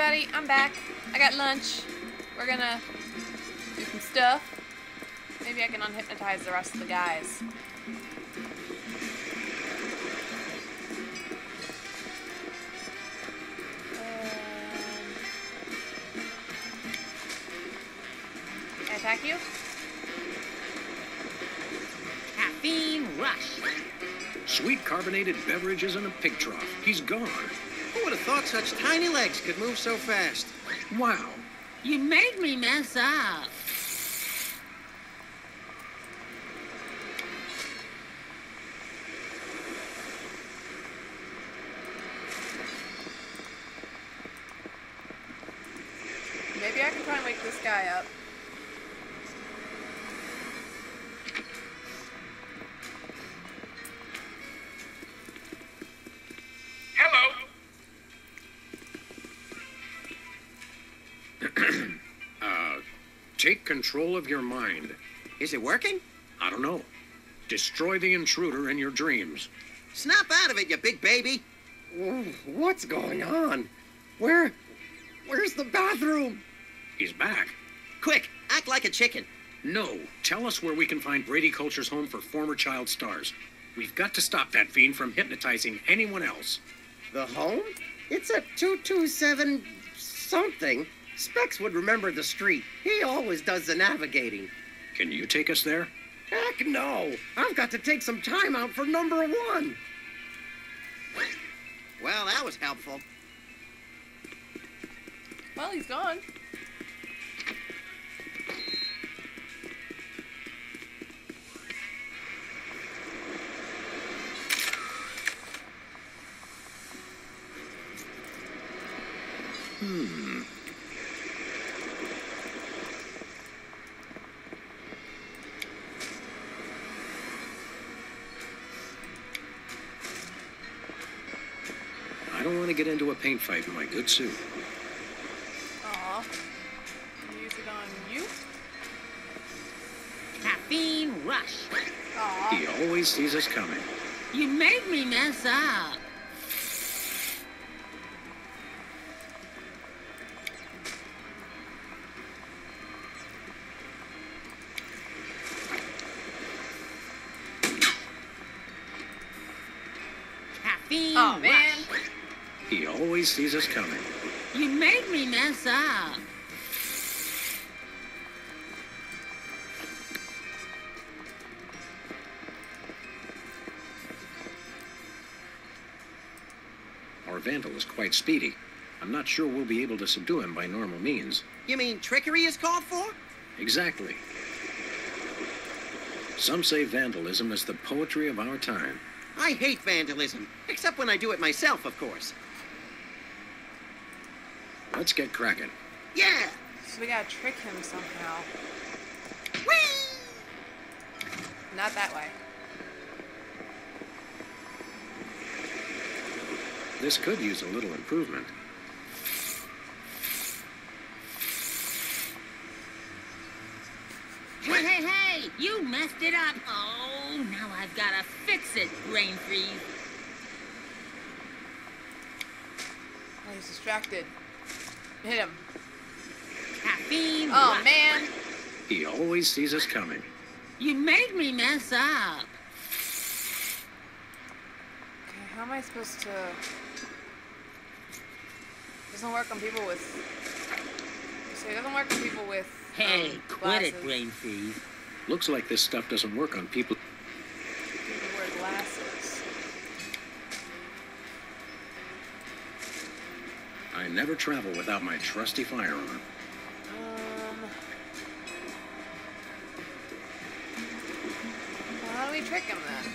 everybody, I'm back. I got lunch. We're gonna do some stuff. Maybe I can unhypnotize the rest of the guys. Um, can I attack you? Caffeine rush. Sweet carbonated beverages in a pig trough. He's gone. Who would have thought such tiny legs could move so fast? Wow. You made me mess up. Maybe I can try and wake this guy up. Control of your mind. Is it working? I don't know. Destroy the intruder in your dreams. Snap out of it, you big baby. What's going on? Where. Where's the bathroom? He's back. Quick, act like a chicken. No. Tell us where we can find Brady Culture's home for former child stars. We've got to stop that fiend from hypnotizing anyone else. The home? It's at 227 something. Specs would remember the street. He always does the navigating. Can you take us there? Heck no! I've got to take some time out for number one. Well, that was helpful. Well, he's gone. Hmm. Get into a paint fight in my good suit. Aw. Use it on you? Caffeine rush. Aw. He always sees us coming. You made me mess up. Caffeine Oh man. He always sees us coming. You made me mess up. Our vandal is quite speedy. I'm not sure we'll be able to subdue him by normal means. You mean trickery is called for? Exactly. Some say vandalism is the poetry of our time. I hate vandalism, except when I do it myself, of course. Let's get cracking. Yeah! So we gotta trick him somehow. Whee! Not that way. This could use a little improvement. Hey, hey, hey! You messed it up. Oh, now I've gotta fix it, brain freeze. Oh, he's distracted. Hit him. Caffeine Oh man. He always sees us coming. You made me mess up. Okay, how am I supposed to? Doesn't work on people with. So it doesn't work on people with. Hey, um, quit it, glasses. brain freeze. Looks like this stuff doesn't work on people. People I never travel without my trusty firearm. Um. How do we trick him then?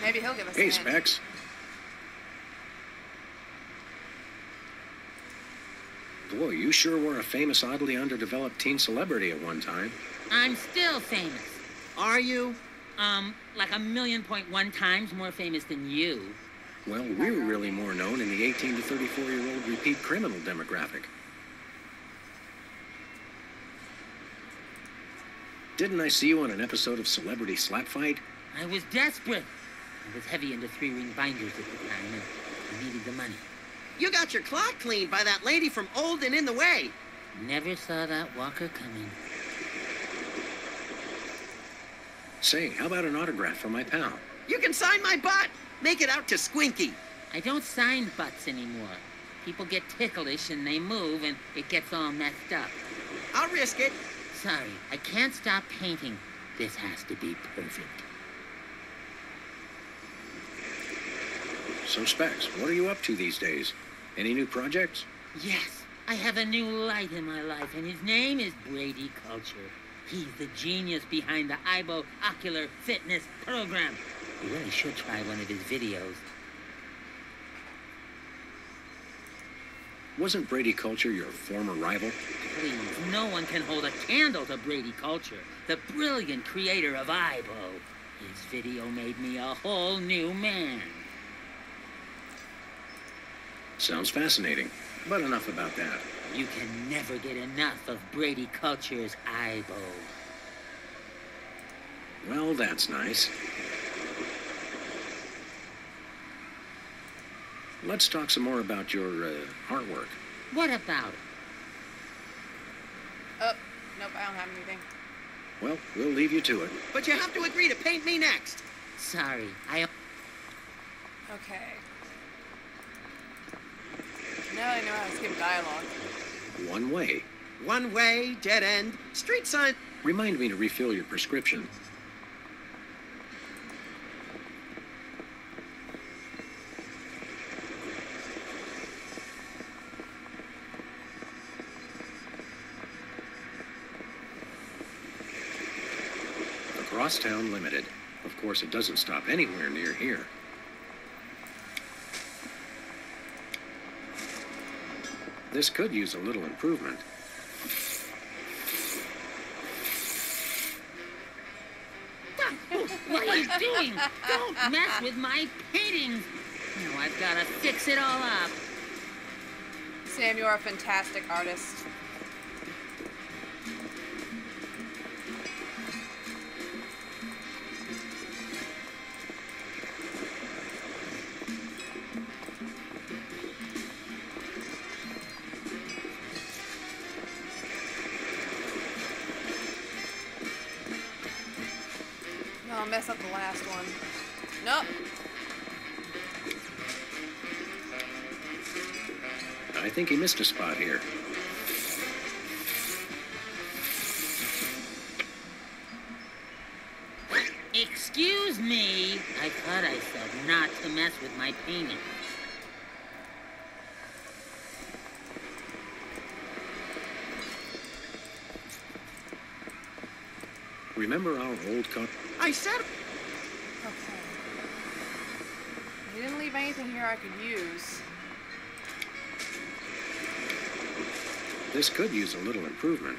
Maybe he'll give us Hey, a hint. Specs. Boy, you sure were a famous, oddly underdeveloped teen celebrity at one time. I'm still famous. Are you? Um, like a million point one times more famous than you. Well, we're really more known in the 18 to 34 year old repeat criminal demographic. Didn't I see you on an episode of Celebrity Slap Fight? I was desperate. I was heavy into three-ring binders at the time, and I needed the money. You got your clock cleaned by that lady from Old and in the Way. Never saw that walker coming. Say, how about an autograph for my pal? You can sign my butt. Make it out to Squinky. I don't sign butts anymore. People get ticklish and they move, and it gets all messed up. I'll risk it. Sorry, I can't stop painting. This has to be perfect. So, Specs, what are you up to these days? Any new projects? Yes, I have a new light in my life, and his name is Brady Culture. He's the genius behind the IBO Ocular Fitness Program. You really should try one of his videos. Wasn't Brady Culture your former rival? Please, no one can hold a candle to Brady Culture, the brilliant creator of IBO. His video made me a whole new man. Sounds fascinating. But enough about that. You can never get enough of Brady Culture's eyeball. Well, that's nice. Let's talk some more about your uh, artwork. What about it? Oh, nope, I don't have anything. Well, we'll leave you to it. But you have to agree to paint me next. Sorry, I Okay. Now I know how to skip dialogue. One way. One way, dead end, street sign. Remind me to refill your prescription. Across Town Limited. Of course, it doesn't stop anywhere near here. This could use a little improvement. What are you doing? Don't mess with my paintings. Now I've got to fix it all up. Sam, you're a fantastic artist. No, I'll mess up the last one. Nope. I think he missed a spot here. Excuse me. I thought I said not to mess with my painting. Remember our old car? I said Okay. He didn't leave anything here I could use. This could use a little improvement.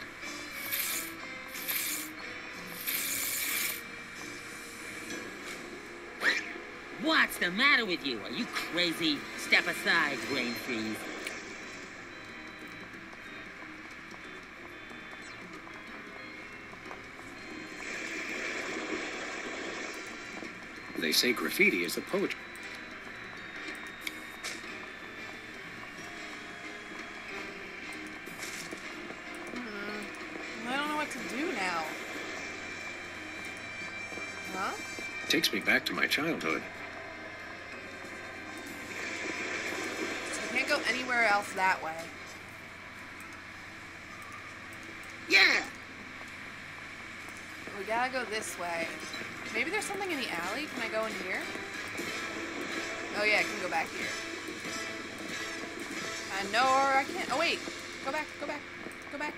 What's the matter with you? Are you crazy? Step aside, brain freeze. They say graffiti is the poetry. Hmm, I don't know what to do now. Huh? Takes me back to my childhood. So we can't go anywhere else that way. Yeah. We gotta go this way. Maybe there's something in the alley. Can I go in here? Oh yeah, I can go back here. Uh, I know, or I can't. Oh wait, go back, go back, go back.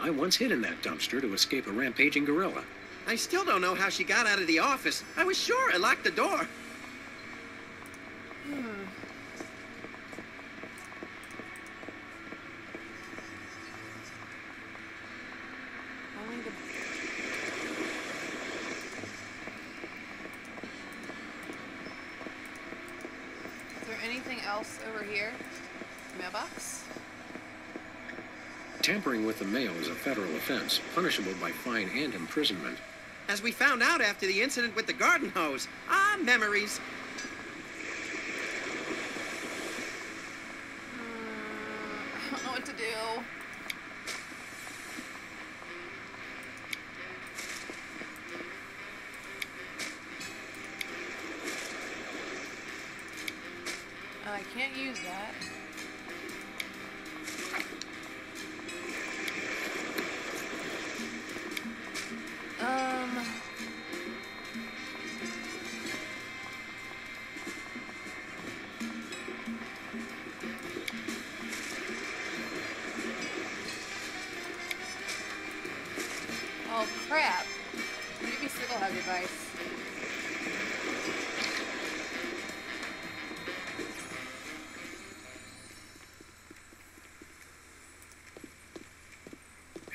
I once hid in that dumpster to escape a rampaging gorilla. I still don't know how she got out of the office. I was sure I locked the door. Hmm. Only the. Is there anything else over here? Mailbox? Tampering with the mail is a federal offense, punishable by fine and imprisonment. As we found out after the incident with the garden hose. Ah, memories. I don't know what to do. I can't use that.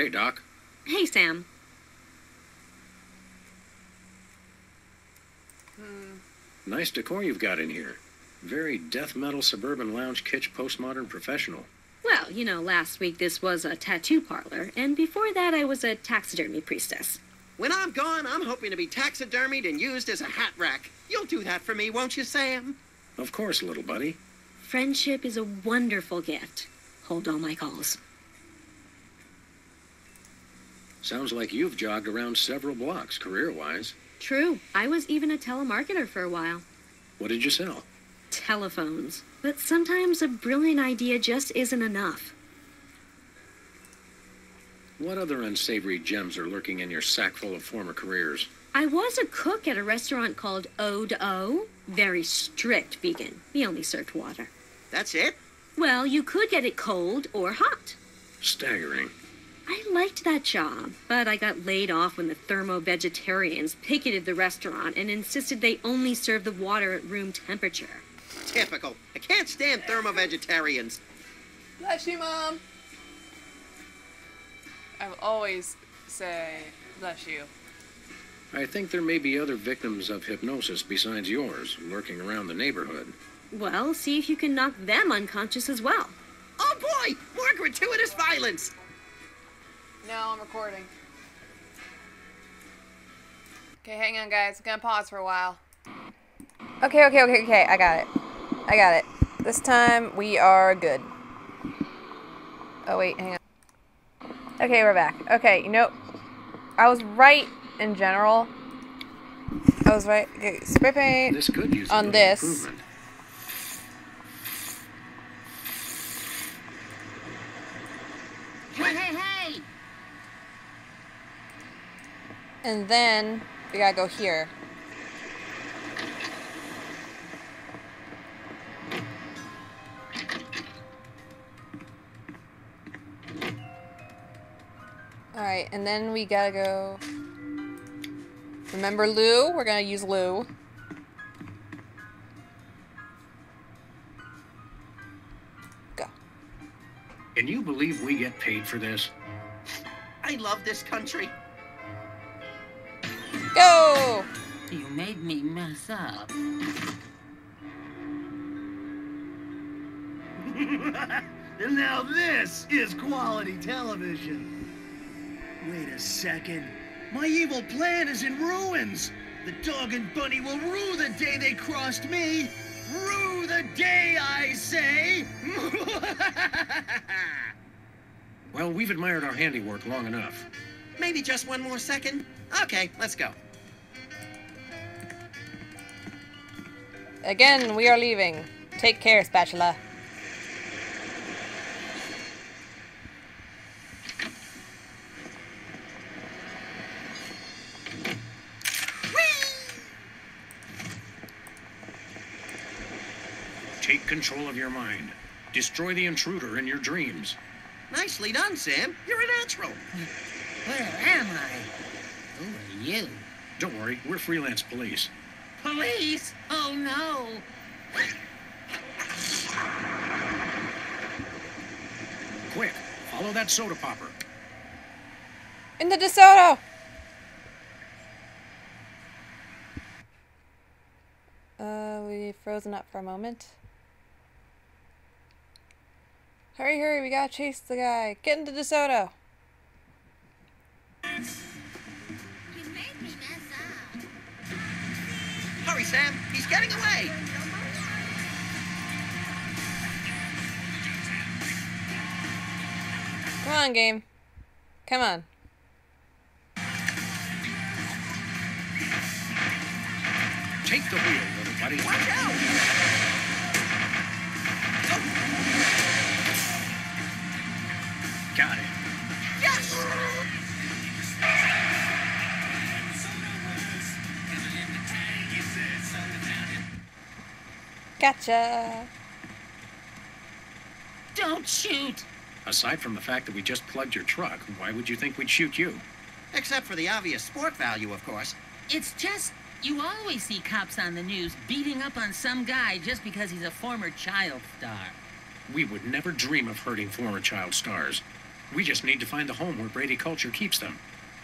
Hey, Doc. Hey, Sam. Hmm. Nice decor you've got in here. Very death metal suburban lounge kitsch postmodern professional. Well, you know, last week this was a tattoo parlor, and before that I was a taxidermy priestess. When I'm gone, I'm hoping to be taxidermied and used as a hat rack. You'll do that for me, won't you, Sam? Of course, little buddy. Friendship is a wonderful gift. Hold all my calls. Sounds like you've jogged around several blocks career wise. True, I was even a telemarketer for a while. What did you sell? Telephones. But sometimes a brilliant idea just isn't enough. What other unsavory gems are lurking in your sack full of former careers? I was a cook at a restaurant called O to O. Very strict vegan. We only served water. That's it? Well, you could get it cold or hot. Staggering. I liked that job, but I got laid off when the thermo vegetarians picketed the restaurant and insisted they only serve the water at room temperature. Typical. I can't stand thermo-vegetarians. Bless you, Mom. I will always say, bless you. I think there may be other victims of hypnosis besides yours lurking around the neighborhood. Well, see if you can knock them unconscious as well. Oh boy! More gratuitous violence! No, I'm recording. Okay, hang on, guys. I'm gonna pause for a while. Okay, okay, okay, okay. I got it. I got it. This time we are good. Oh wait, hang on. Okay, we're back. Okay, you know, I was right in general. I was right. Okay, spray paint. This could use On this. improvement. Hey, hey, hey! And then we gotta go here. Alright, and then we gotta go. Remember Lou? We're gonna use Lou. Go. Can you believe we get paid for this? I love this country. You made me mess up. And now this is quality television. Wait a second. My evil plan is in ruins. The dog and bunny will rue the day they crossed me. Rue the day, I say. Well, we've admired our handiwork long enough. Maybe just one more second? Okay, let's go. Again, we are leaving. Take care, spatula. Take control of your mind. Destroy the intruder in your dreams. Nicely done, Sam. You're a natural. Where am I? Who are you? Don't worry, we're freelance police. Police? Oh no! Quick, follow that soda popper. Into the DeSoto! Uh, we frozen up for a moment. Hurry, hurry, we gotta chase the guy. Get into DeSoto. Hurry, Sam. He's getting away. Come on, game. Come on. Take the wheel, little buddy. Watch out. Oh. Got it. Yes. Gotcha. Don't shoot! Aside from the fact that we just plugged your truck, why would you think we'd shoot you? Except for the obvious sport value, of course. It's just, you always see cops on the news beating up on some guy just because he's a former child star. We would never dream of hurting former child stars. We just need to find the home where Brady Culture keeps them.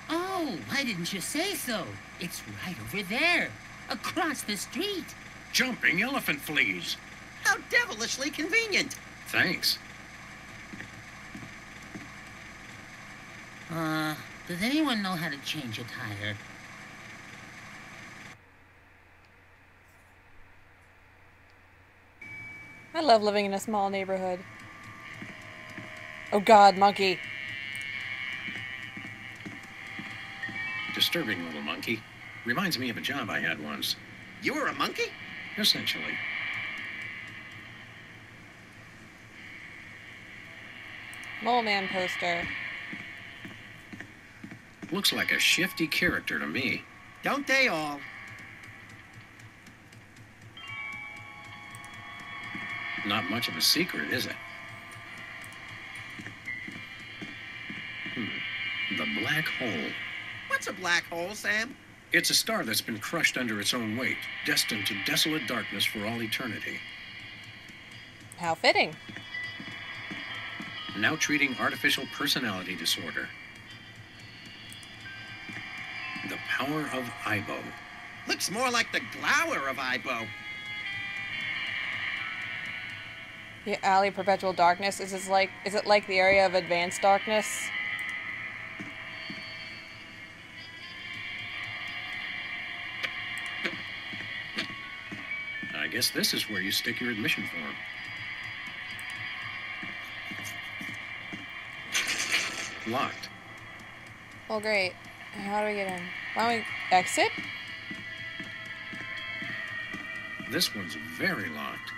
Oh, why didn't you say so? It's right over there, across the street. Jumping elephant fleas. How devilishly convenient. Thanks. Uh, does anyone know how to change a tire? I love living in a small neighborhood. Oh god, monkey. Disturbing little monkey. Reminds me of a job I had once. You were a monkey? Essentially. Mole man poster. Looks like a shifty character to me. Don't they all? Not much of a secret, is it? Hmm. The black hole. What's a black hole, Sam? It's a star that's been crushed under its own weight, destined to desolate darkness for all eternity. How fitting. Now treating artificial personality disorder. The power of Ibo. Looks more like the glower of Ibo. The alley of perpetual darkness. Is this like is it like the area of advanced darkness? Guess this is where you stick your admission form. Locked. Well great. How do we get in? Why don't we exit? This one's very locked.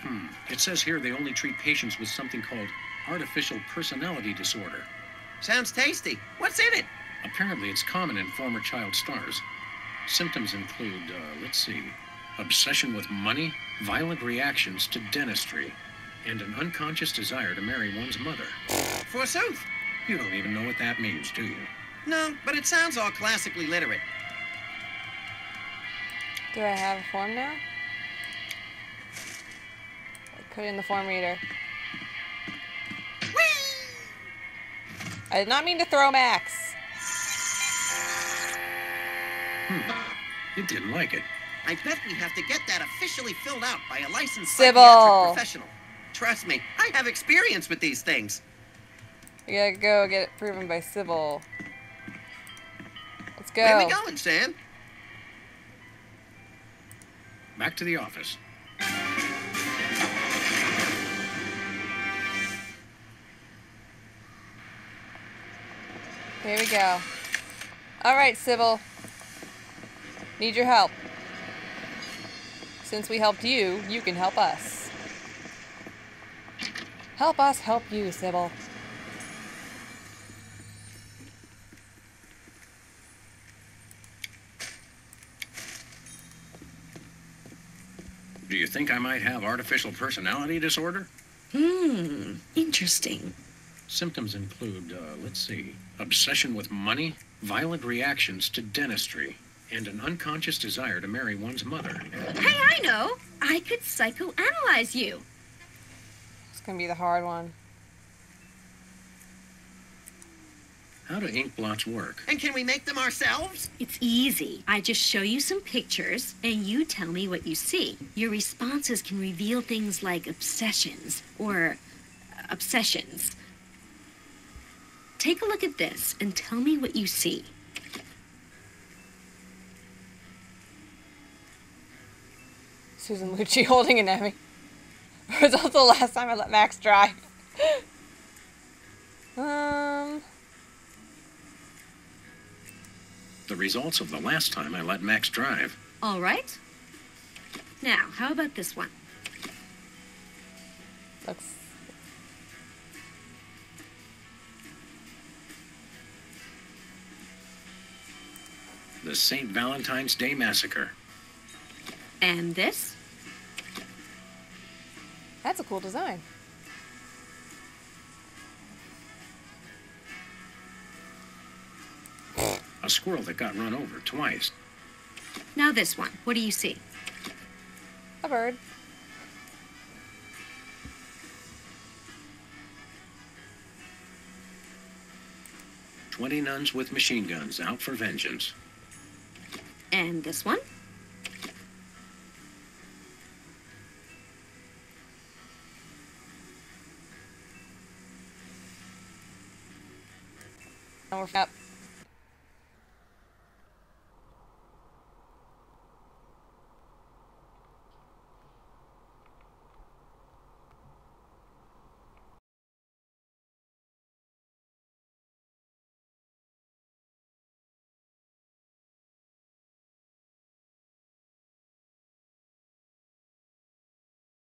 Hmm. It says here they only treat patients with something called artificial personality disorder. Sounds tasty. What's in it? Apparently, it's common in former child stars. Symptoms include, uh, let's see, obsession with money, violent reactions to dentistry, and an unconscious desire to marry one's mother. Forsooth. You don't even know what that means, do you? No, but it sounds all classically literate. Do I have a form now? Put it in the form reader. I did not mean to throw Max. Hmm. It didn't like it. I bet we have to get that officially filled out by a licensed Sybil. psychiatric professional. Trust me, I have experience with these things. We gotta go get it proven by Sybil. Let's go. Where are we going, Sam? Back to the office. Here we go. All right, Sybil. Need your help. Since we helped you, you can help us. Help us help you, Sybil. Do you think I might have artificial personality disorder? Hmm, interesting. Symptoms include, uh, let's see, obsession with money, violent reactions to dentistry, and an unconscious desire to marry one's mother. Hey, I know. I could psychoanalyze you. It's gonna be the hard one. How do ink blots work? And can we make them ourselves? It's easy. I just show you some pictures and you tell me what you see. Your responses can reveal things like obsessions or uh, obsessions. Take a look at this and tell me what you see. Susan Lucci holding an Emmy. Was also the last time I let Max drive. um. The results of the last time I let Max drive. All right. Now, how about this one? Looks. The St. Valentine's Day Massacre. And this? That's a cool design. A squirrel that got run over twice. Now this one. What do you see? A bird. Twenty nuns with machine guns out for vengeance. And this one? We're up.